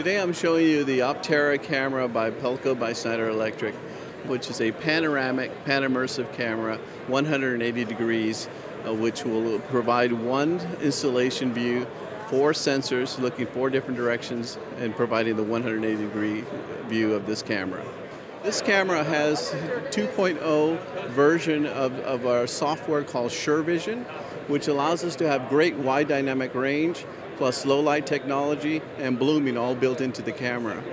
Today I'm showing you the Optera camera by Pelco by Schneider Electric, which is a panoramic, panomersive camera, 180 degrees, uh, which will provide one installation view, four sensors looking four different directions and providing the 180 degree view of this camera. This camera has 2.0 version of, of our software called SureVision, which allows us to have great wide dynamic range, plus low light technology and blooming all built into the camera.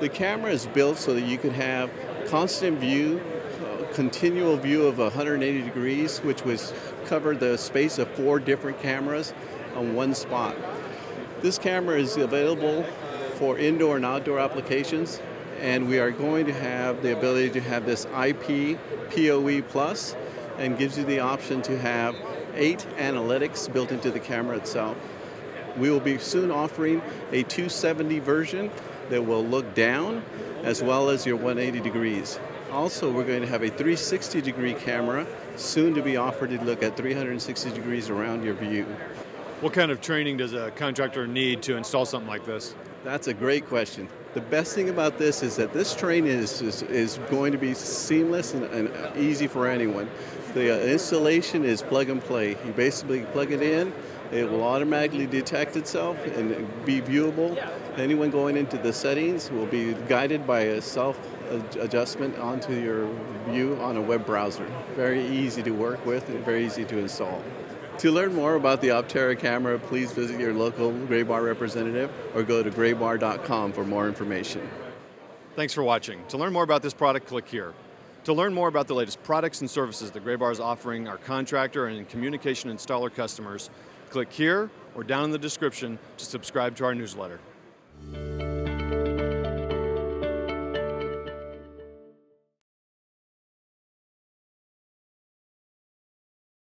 The camera is built so that you can have constant view, uh, continual view of 180 degrees, which was cover the space of four different cameras on one spot. This camera is available for indoor and outdoor applications, and we are going to have the ability to have this IP PoE Plus, and gives you the option to have eight analytics built into the camera itself. We will be soon offering a 270 version that will look down as well as your 180 degrees. Also, we're going to have a 360 degree camera soon to be offered to look at 360 degrees around your view. What kind of training does a contractor need to install something like this? That's a great question. The best thing about this is that this training is, is, is going to be seamless and, and, easy for anyone. The uh, installation is plug and play. You basically plug it in, it will automatically detect itself and be viewable. Anyone going into the settings will be guided by a self adjustment onto your view on a web browser. Very easy to work with and very easy to install. To learn more about the Optera camera, please visit your local Graybar representative or go to graybar.com for more information. Thanks for watching. To learn more about this product, click here. To learn more about the latest products and services that Graybar is offering our contractor and communication installer customers, click here or down in the description to subscribe to our newsletter.